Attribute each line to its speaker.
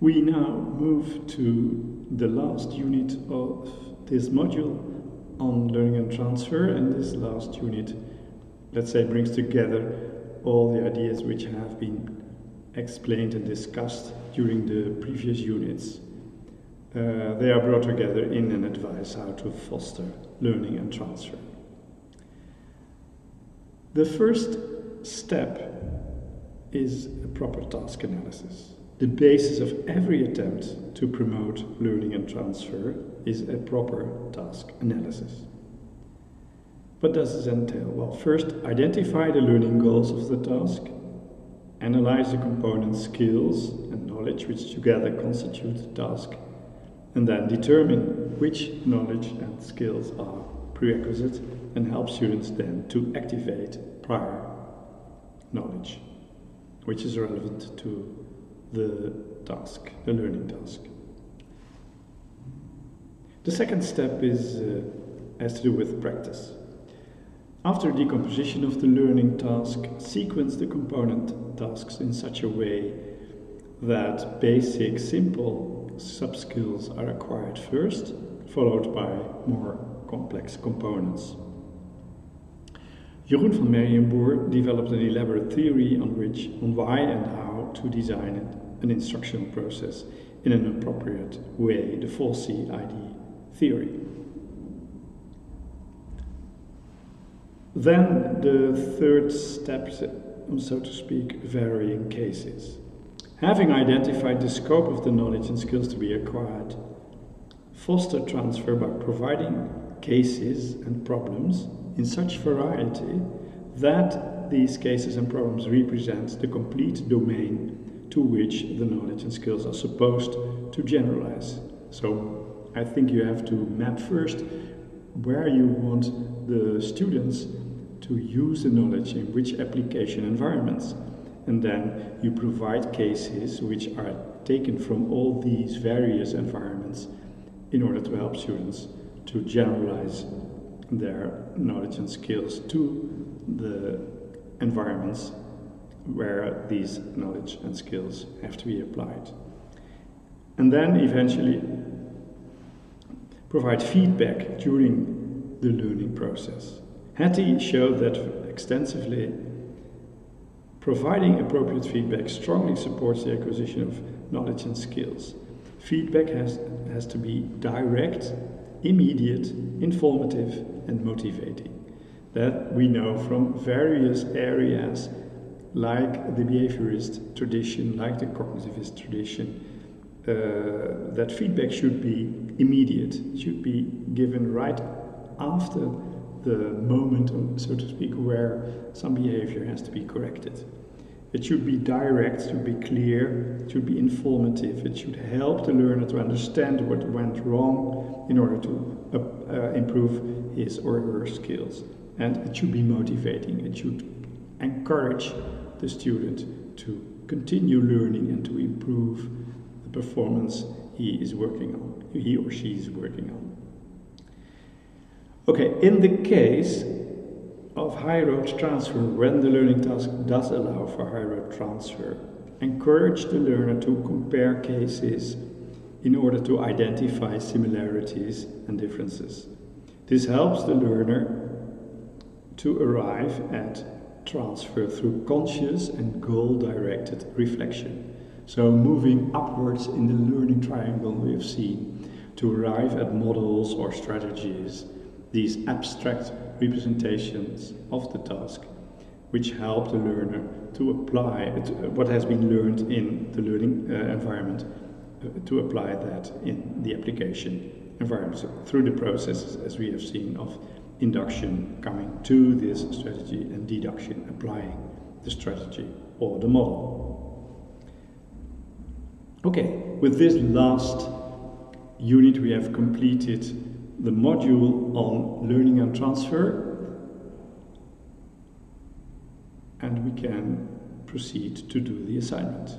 Speaker 1: We now move to the last unit of this module on learning and transfer, and this last unit, let's say, brings together all the ideas which have been explained and discussed during the previous units. Uh, they are brought together in an advice how to foster learning and transfer. The first step is a proper task analysis. The basis of every attempt to promote learning and transfer is a proper task analysis. What does this entail? Well, first, identify the learning goals of the task, analyze the component skills and knowledge which together constitute the task, and then determine which knowledge and skills are prerequisite and help students then to activate prior knowledge, which is relevant to the task, the learning task. The second step is uh, has to do with practice. After decomposition of the learning task, sequence the component tasks in such a way that basic, simple sub-skills are acquired first, followed by more complex components. Jeroen van Merriënboer developed an elaborate theory on which, on why and how to design an instructional process in an appropriate way, the 4C-ID theory. Then the third step, so to speak, varying cases. Having identified the scope of the knowledge and skills to be acquired, foster transfer by providing cases and problems in such variety that these cases and problems represent the complete domain to which the knowledge and skills are supposed to generalize. So I think you have to map first where you want the students to use the knowledge in which application environments. And then you provide cases which are taken from all these various environments in order to help students to generalize their knowledge and skills to the environments where these knowledge and skills have to be applied. And then eventually provide feedback during the learning process. Hattie showed that extensively providing appropriate feedback strongly supports the acquisition of knowledge and skills. Feedback has, has to be direct, immediate, informative, and motivating. That we know from various areas like the behaviorist tradition, like the cognitivist tradition, uh, that feedback should be immediate, should be given right after the moment, so to speak, where some behavior has to be corrected. It should be direct, should be clear, should be informative, it should help the learner to understand what went wrong in order to uh, uh, improve his or her skills. And it should be motivating, it should encourage the student to continue learning and to improve the performance he is working on, he or she is working on. Okay, in the case of high road transfer, when the learning task does allow for high road transfer, encourage the learner to compare cases in order to identify similarities and differences. This helps the learner to arrive at transfer through conscious and goal-directed reflection. So moving upwards in the learning triangle we have seen to arrive at models or strategies these abstract representations of the task which help the learner to apply it, what has been learned in the learning uh, environment uh, to apply that in the application environment so through the processes as we have seen of induction coming to this strategy and deduction applying the strategy or the model. Okay, with this last unit we have completed the module on learning and transfer and we can proceed to do the assignment.